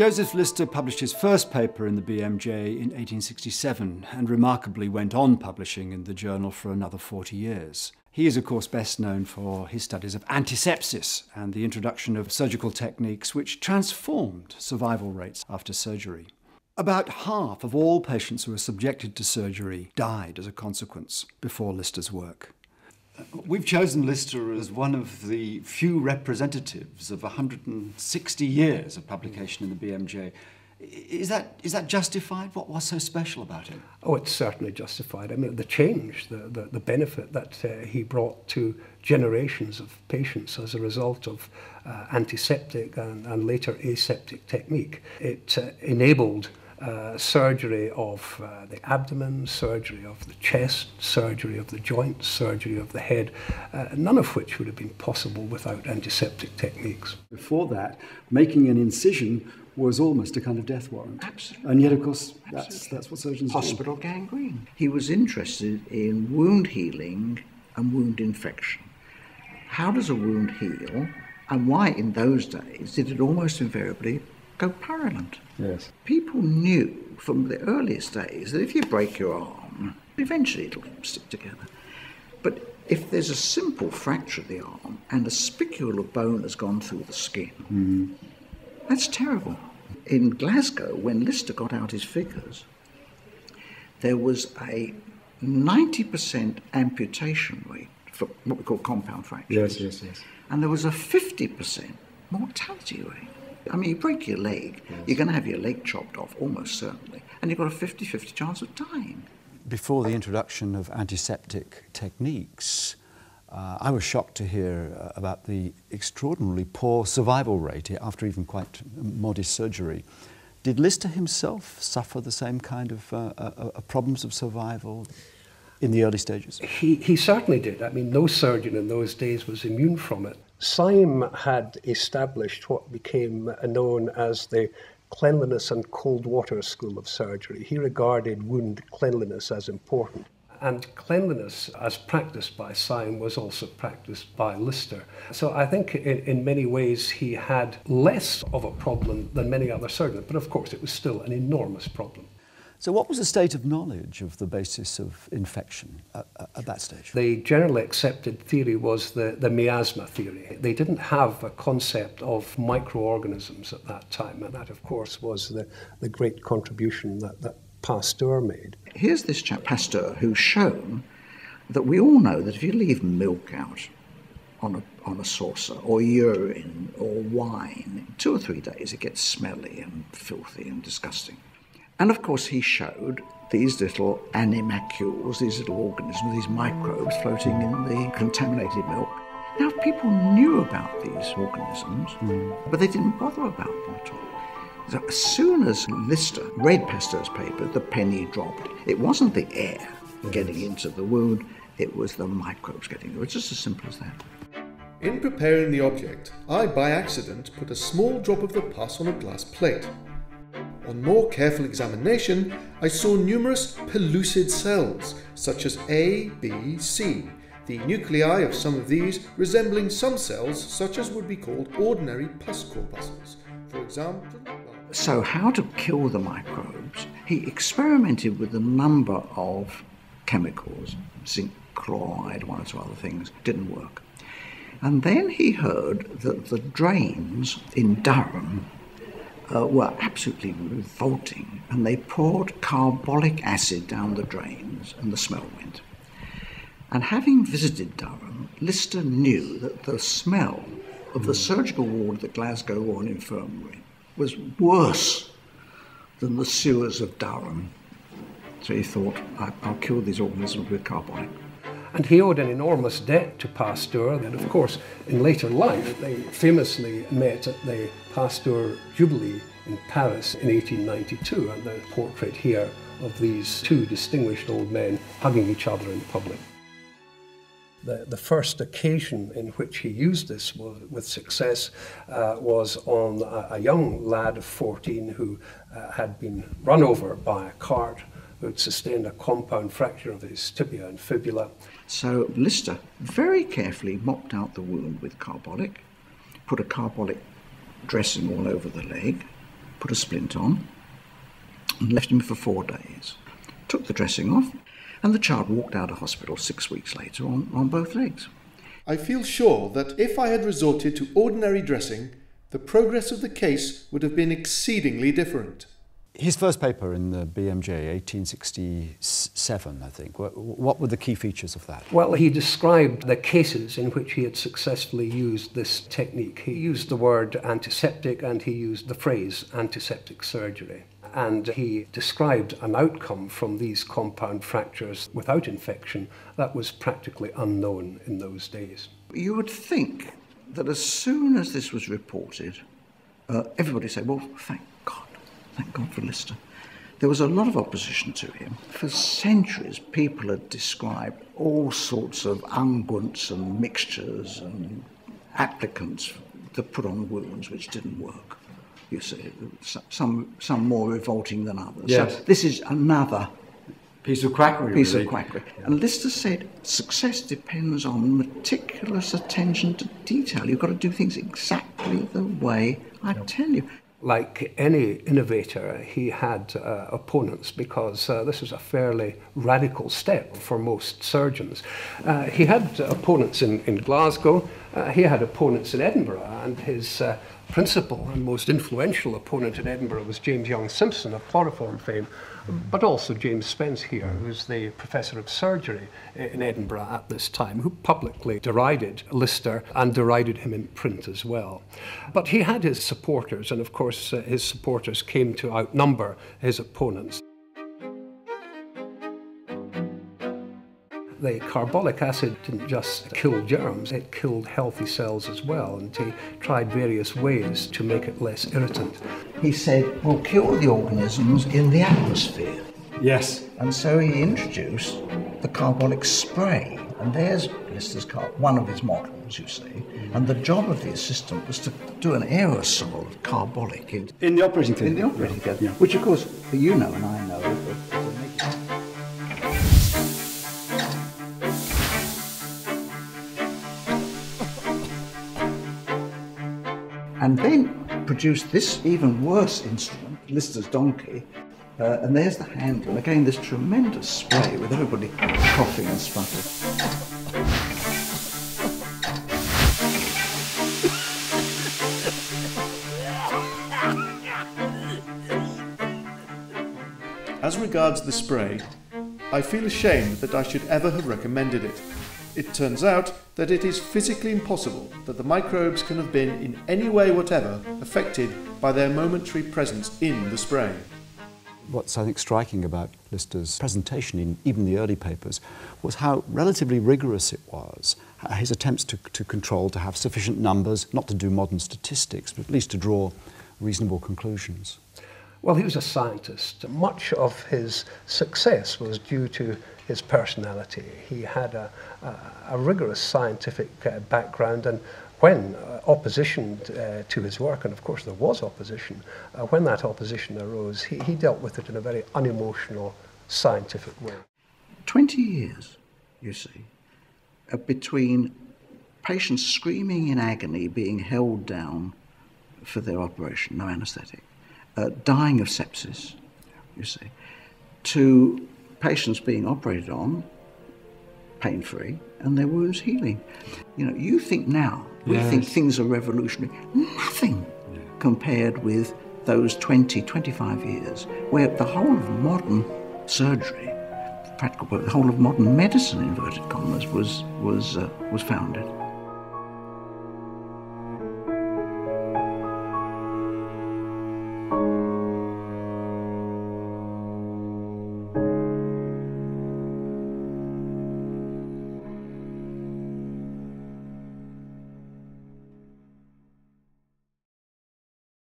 Joseph Lister published his first paper in the BMJ in 1867 and remarkably went on publishing in the journal for another 40 years. He is, of course, best known for his studies of antisepsis and the introduction of surgical techniques which transformed survival rates after surgery. About half of all patients who were subjected to surgery died as a consequence before Lister's work. We've chosen Lister as one of the few representatives of 160 years of publication in the BMJ. Is that, is that justified? What was so special about him? Oh, it's certainly justified. I mean, the change, the, the, the benefit that uh, he brought to generations of patients as a result of uh, antiseptic and, and later aseptic technique, it uh, enabled uh, surgery of uh, the abdomen, surgery of the chest, surgery of the joints, surgery of the head, uh, none of which would have been possible without antiseptic techniques. Before that, making an incision was almost a kind of death warrant. Absolutely. And yet, of course, that's, that's what surgeons Hospital do. gangrene. He was interested in wound healing and wound infection. How does a wound heal, and why in those days did it almost invariably go purulent. Yes. People knew from the earliest days that if you break your arm, eventually it'll stick together. But if there's a simple fracture of the arm and a spicule of bone has gone through the skin, mm-hmm. that's terrible. In Glasgow, when Lister got out his figures, there was a 90% amputation rate for what we call compound fractures. Yes, yes, yes. And there was a 50% mortality rate. I mean, you break your leg, yes. you're going to have your leg chopped off, almost certainly, and you've got a 50 50 chance of dying. Before the introduction of antiseptic techniques, uh, I was shocked to hear uh, about the extraordinarily poor survival rate after even quite modest surgery. Did Lister himself suffer the same kind of uh, uh, uh problems of survival? in the early stages? He, he certainly did. I mean, no surgeon in those days was immune from it. Syme had established what became known as the cleanliness and cold water school of surgery. He regarded wound cleanliness as important. And cleanliness, as practiced by Syme, was also practiced by Lister. So I think in, in, many ways he had less of a problem than many other surgeons, but of course it was still an enormous problem. So, what was the state of knowledge of the basis of infection at, at, that stage? The generally accepted theory was the, the miasma theory. They didn't have a concept of microorganisms at that time, and that, of course, was the, the great contribution that, that Pasteur made. Here's this chap, Pasteur, who's shown that we all know that if you leave milk out on a, on a saucer, or urine, or wine, two or three days it gets smelly and filthy and disgusting. And of course, he showed these little animalcules, these little organisms, these microbes floating in the contaminated milk. Now, people knew about these organisms, mm. but they didn't bother about them at all. So as soon as Lister read Pasteur's paper, the penny dropped. It wasn't the air getting into the wound, it was the microbes getting there. It's just as simple as that. In preparing the object, I by accident put a small drop of the pus on a glass plate. On more careful examination, I saw numerous pellucid cells, such as A, B, C, the nuclei of some of these resembling some cells such as would be called ordinary pus corpuscles. For example... So how to kill the microbes? He experimented with a number of chemicals, zinc chloride, one or two other things, didn't work. And then he heard that the drains in Durham uh, were absolutely revolting, and they poured carbolic acid down the drains, and the smell went. And having visited Durham, Lister knew that the smell of the surgical ward at the Glasgow Royal Infirmary was worse than the sewers of Durham. So he thought, I'll kill these organisms with carbolic. And he owed an enormous debt to Pasteur. And of course, in later life, they famously met at the Pasteur Jubilee in Paris in 1892. And the portrait here of these two distinguished old men hugging each other in public. The, the first occasion in which he used this with success uh, was on a, a, young lad of 14 who uh, had been run over by a cart who had sustained a compound fracture of his tibia and fibula. So Lister very carefully mopped out the wound with carbolic, put a carbolic dressing all over the leg, put a splint on, and left him for four days. Took the dressing off, and the child walked out of hospital six weeks later on, on both legs. I feel sure that if I had resorted to ordinary dressing, the progress of the case would have been exceedingly different. His first paper in the BMJ, 1867, I think, what, what, were the key features of that? Well, he described the cases in which he had successfully used this technique. He used the word antiseptic and he used the phrase antiseptic surgery. And he described an outcome from these compound fractures without infection that was practically unknown in those days. You would think that as soon as this was reported, uh, everybody said, well, thank God, thank God for Lister. There was a lot of opposition to him. For centuries, people had described all sorts of unguents and mixtures and applicants to put on wounds which didn't work. You see, some, some more revolting than others. Yes. So this is another piece of quackery. Piece really. of quackery. Yeah. And Lister said success depends on meticulous attention to detail. You've got to do things exactly the way I yep. tell you. Like any innovator, he had uh, opponents because uh, this was a fairly radical step for most surgeons. Uh, he had opponents in, in Glasgow, uh, he had opponents in Edinburgh, and his uh, principal and most influential opponent in Edinburgh was James Young Simpson of chloroform fame, but also James Spence here, who's the professor of surgery in Edinburgh at this time, who publicly derided Lister and derided him in print as well. But he had his supporters, and of course, uh, his supporters came to outnumber his opponents. The carbolic acid didn't just kill germs, it killed healthy cells as well, and he tried various ways to make it less irritant. He said, we'll kill the organisms in the atmosphere. Yes. And so he introduced the carbolic spray. And there's Lister's car, one of his models, you see. And the job of the assistant was to do an aerosol of carbolic in, in the operating theatre. In the operating theatre, yeah. which of course you know and I know. And then produced this even worse instrument, Lister's donkey. Uh, and there's the handle. Again, this tremendous spray with everybody coughing and sputtering. As regards the spray, I feel ashamed that I should ever have recommended it. It turns out that it is physically impossible that the microbes can have been in any way whatever affected by their momentary presence in the spray. What's, I think, striking about Lister's presentation in even the early papers was how relatively rigorous it was. Uh, his attempts to, to control, to have sufficient numbers, not to do modern statistics, but at least to draw reasonable conclusions. Well, he was a scientist. Much of his success was due to his personality. He had a, a, a rigorous scientific uh, background, and when uh, opposition uh, to his work, and of course there was opposition, uh, when that opposition arose, he, he dealt with it in a very unemotional, scientific way. 20 years, you see, uh, between patients screaming in agony, being held down for their operation, no anaesthetic, uh, dying of sepsis, you see, to patients being operated on, pain free, and their wounds healing. You know, you think now, we yes. think things are revolutionary. Nothing yeah. compared with those 20, 25 years where the whole of modern surgery, practical, the whole of modern medicine, inverted commas, was, was, uh, was founded.